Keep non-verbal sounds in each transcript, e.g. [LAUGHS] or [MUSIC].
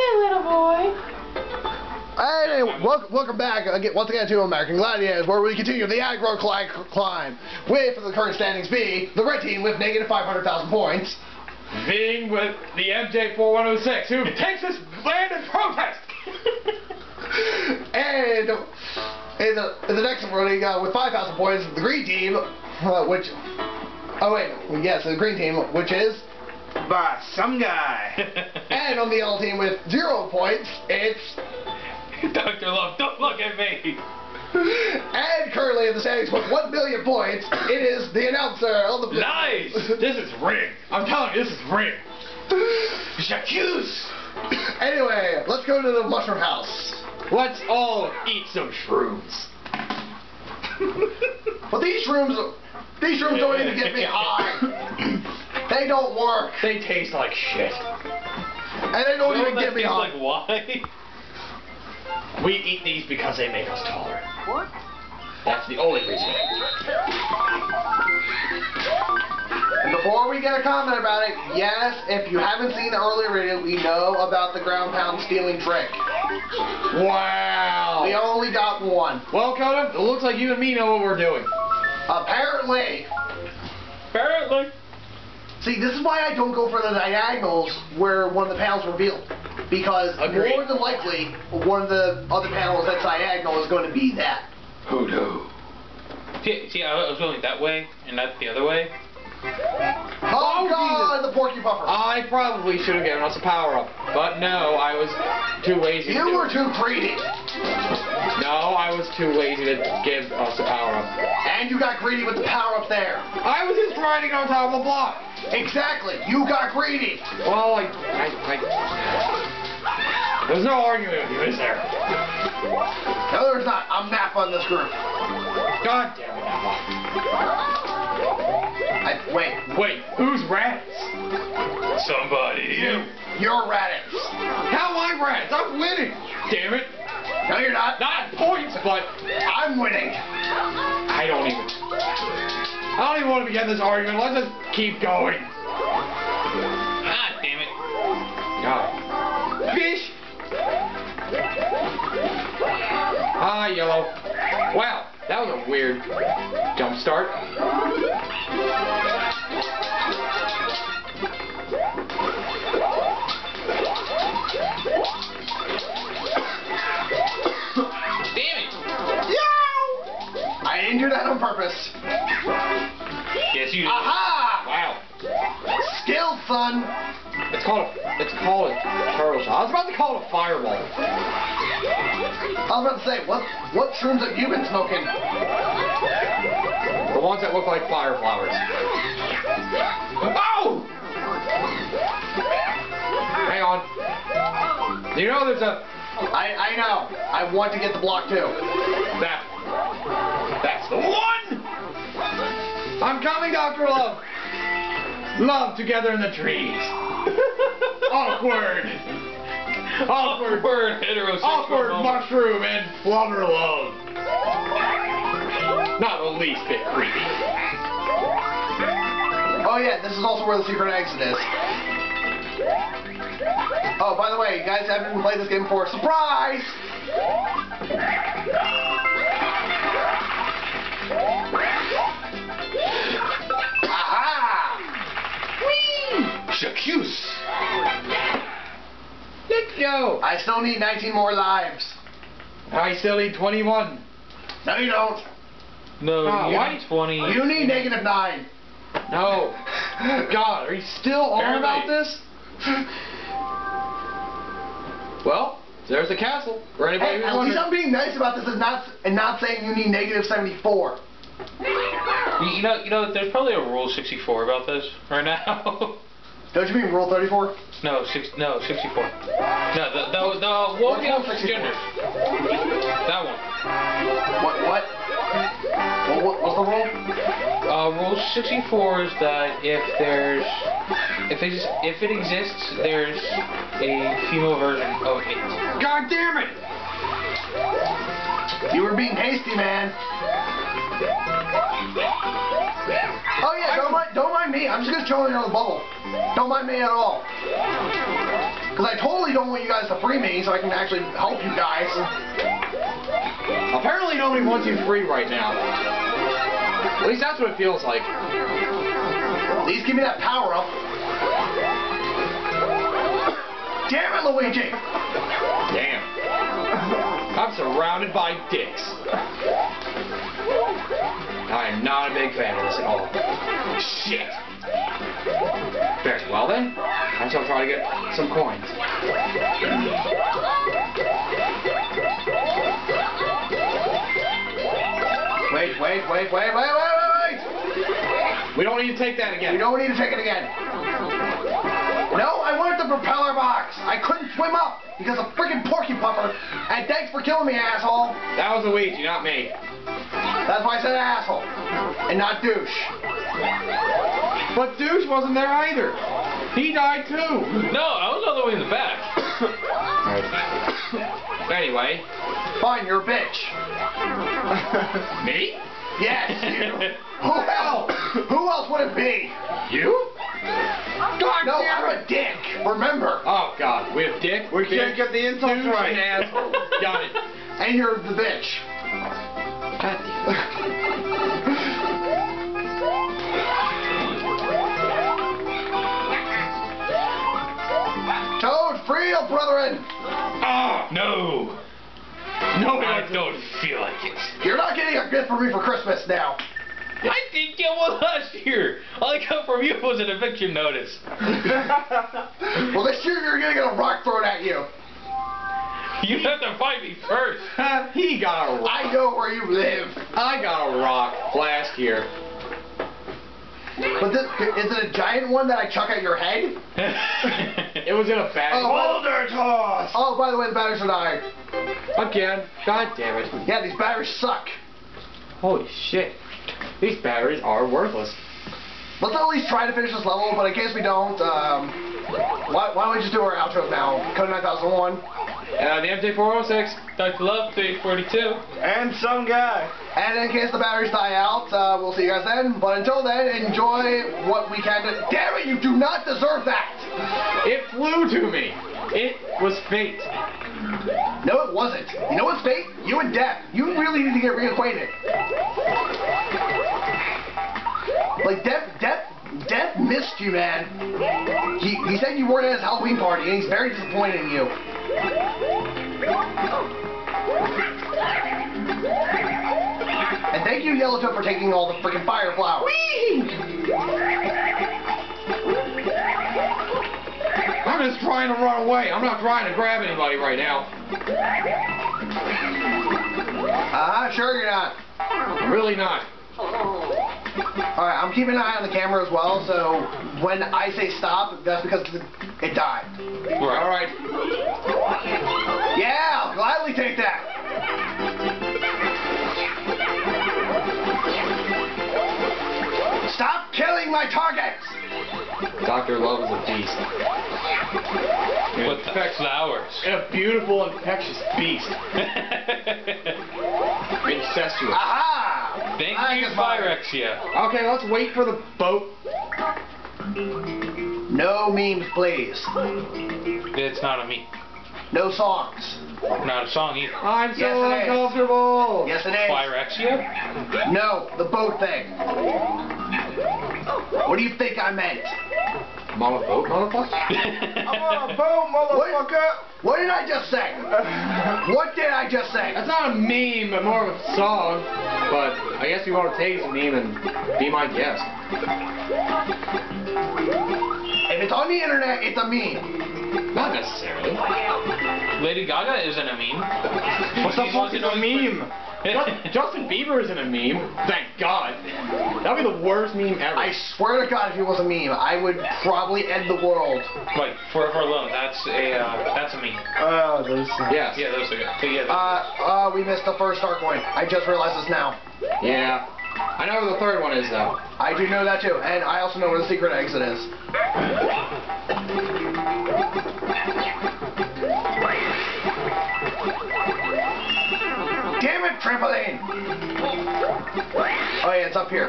it, little boy. Hey, welcome, welcome back again, once again to American Gladiators, where we continue the aggro cli- climb. With the current standings be the red team with negative 500,000 points. Being with the MJ4106, who takes this land in protest. and in the, in the next running uh, with 5,000 points, the green team, uh, which. Oh, wait, yes, the green team, which is. By some guy. [LAUGHS] and on the L team with zero points, it's. [LAUGHS] Dr. Love, don't look at me. And currently in the standings with 1 million points, it is the announcer on the. Nice! this is rigged. I'm telling you, this is rigged. J'accuse! [COUGHS] Anyway, let's go to the mushroom house. Let's all eat some shrooms. [LAUGHS] But these shrooms, these shrooms don't even get me [LAUGHS] high. they don't work, They taste like shit. And they don't You know even what get that me tastes high. like why? [LAUGHS] We eat these because they make us taller. What? That's the only reason. And before we get a comment about it, yes, if you haven't seen the earlier video, we know about the ground pound stealing trick. Wow. We only got one. Well, Conan, it looks like you and me know what we're doing. Apparently. Apparently. See, this is why I don't go for the diagonals where one of the panels revealed. Because Agreed. more than likely, one of the other panels that's diagonal is going to be that. Hoodoo. See, see, I was going that way and not the other way. Oh, Oh, God, the Porky Puffer. I probably should have given us a power up, but no, I was too lazy. you do were it. too greedy. No, I was too lazy to give us a power up. And you got greedy with the power up there. I was just riding on top of a block. Exactly. You got greedy. Well, I, I, I. There's no arguing with you, is there? No, there's not. I'm Nap on this group. God damn it, Apple. I, wait. Wait, who's rats? Somebody. You. You're Raditz. How am I rats? I'm winning. Damn it. No, you're not. Not points, but I'm winning. I don't even. I don't even want to begin this argument. Let's just keep going. God damn it. God. Fish. Ah, yellow. Wow, that was a weird jump start. Didn't do that on purpose. Yes, you did. Aha! Wow. Skill, son. It's called a, it's called a turtle shot. I was about to call it a fireball. I was about to say, what what shrooms have you been smoking? The ones that look like fire flowers. Oh! Hang on. You know there's a I I know. I want to get the block too. I'm coming, Doctor Love. Love together in the trees. [LAUGHS] Awkward. Awkward. Awkward heterosexual Awkward moment. mushroom and flubber love. Not the least bit creepy. Oh yeah, this is also where the secret exit is. Oh, by the way, you guys haven't played this game before. Surprise! Go. I still need 19 more lives. I still need 21. No, you don't. No, Ah, you why- need 20. You need negative 9. No. God, are you still on Apparently. about this? Well, there's the castle. For anybody Hey, who's at least. I'm being nice about this and not and not saying you need negative 74. You, you know, you know, there's probably a rule 64 about this right now. [LAUGHS] Don't you mean rule 34? No, six, no, 64. No, the the the one What's with rule 64? genders. That one. What? What? What, what what's the rule? Uh, rule 64 is that if there's if it if it exists, there's a female version of it. God damn it! You were being hasty, man. Oh yeah, don't mind, don't mind me. I'm just gonna chill in on the bubble. Don't mind me at all. Because I totally don't want you guys to free me so I can actually help you guys. Apparently nobody wants you free right now. At least that's what it feels like. Please give me that power up. Damn it, Luigi! Damn. I'm surrounded by dicks. I am not a big fan of this at all. Shit. Very well then. I shall try to get some coins. Wait, wait, wait, wait, wait, wait, wait, wait! We don't need to take that again. don't need to take it again. No, I wanted the propeller box. I couldn't swim up because of freaking Porky Puffer. And thanks for killing me, asshole. That was Luigi, not me. That's why I said asshole and not douche. But Douche wasn't there either. He died too. No, I was all the way in the back. [COUGHS] Anyway, Fine, you're a bitch. [LAUGHS] me? Yes, you. [LAUGHS] Who else? Who else would it be? You? God No, damn I'm it. a dick. Remember. Oh God, we have dick. We bitch, can't get the insults right. asshole. Got it. And you're the bitch. God damn it. Toad, free your brethren. Ah, no. No, I don't feel like it. You're not getting a gift from me for Christmas now. I didn't get one last year. All I got from you was an eviction notice. [LAUGHS] Well, this year you're gonna get a rock thrown at you. [LAUGHS] You have to fight me first. [LAUGHS] he got a rock. I know where you live. I got a rock last year. But this, is it a giant one that I chuck at your head? [LAUGHS] It was in a bag. Oh. Boulder toss! Oh, by the way, the batteries are dying. Again. God damn it. Yeah, these batteries suck. Holy shit. These batteries are worthless. Let's at least try to finish this level, but in case we don't, um, why, why don't we just do our outro now? Code 9001. Uh, the MJ406. Dr. Love, 342. And some guy. And in case the batteries die out, uh, we'll see you guys then. But until then, enjoy what we can. Do. Damn it, you do not deserve that! It flew to me. It was fate. No, it wasn't. You know what's fate? You and Death. You really need to get reacquainted. Like, Death, Death, Death missed you, man. He, he said you weren't at his Halloween party, and he's very disappointed in you. And thank you, Yellowtoad, for taking all the freaking fire flowers. I'm just trying to run away. I'm not trying to grab anybody right now. Ah, sure you're not. I'm really not. Alright, I'm keeping an eye on the camera as well, so when I say stop, that's because it died. All right. Yeah, I'll gladly take that. Stop killing my targets! Dr. Love is a beast. With the flowers. And a beautiful, infectious beast. [LAUGHS] Incestuous. Aha! Thank I you, guess mine. Phyrexia. Okay, let's wait for the boat. No memes, please. It's not a meme. No songs. Not a song either. I'm so Yes, it is. uncomfortable. Yes, it is. Phyrexia? No, the boat thing. What do you think I meant? I'm on a boat, motherfucker. I'm on a boat, motherfucker! What did I just say? What did I just say? That's not a meme, but more of a song. But I guess you want to take it as a meme and be my guest. If it's on the internet, it's a meme. Not necessarily. Lady Gaga isn't a meme. What the fuck is a meme? Ju- Justin Bieber isn't a meme. Thank God. That'd be the worst meme ever. I swear to God, if he was a meme, I would probably end the world. Wait, Forever Alone. That's a uh, that's a meme. Oh, those yes. Yeah, those are good. Yeah, Uh, uh, we missed the first Star Coin. I just realized this now. Yeah. I know where the third one is though. I do know that too, and I also know where the secret exit is. Trampoline! Oh yeah, it's up here.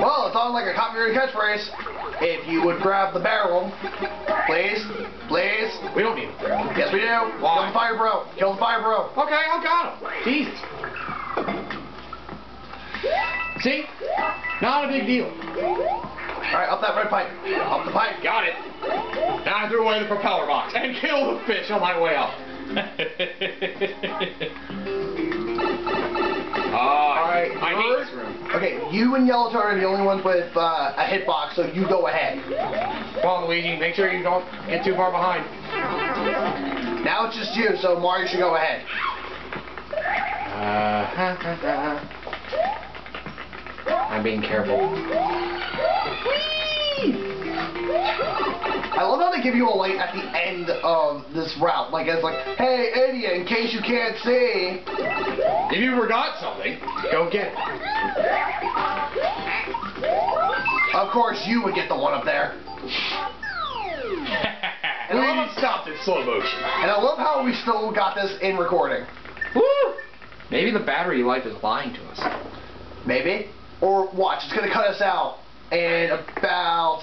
Well, it's on like a copyrighted catchphrase. if you would grab the barrel, please, please. We don't need him. Yes, we do. Why? Kill the fire bro. Kill the fire bro. Okay, I got him. Jesus. See? Not a big deal. All right, up that red pipe. Up the pipe. Got it. Now I threw away the propeller box and killed the fish on my way out. Oh, [LAUGHS] All right, I hate this room. Okay, you and Yellow Toad are the only ones with uh, a hitbox, so you go ahead. Come on, Luigi. Make sure you don't get too far behind. Now it's just you, so Mario should go ahead. Uh, I'm being careful. I love how they give you a light at the end of this route. Like, it's like, hey, idiot, in case you can't see. If you forgot something, go get it. Of course, you would get the one up there. [LAUGHS] And Luigi stopped in slow motion. And I love how we still got this in recording. Woo! Maybe the battery life is lying to us. Maybe. Or watch, it's gonna cut us out in about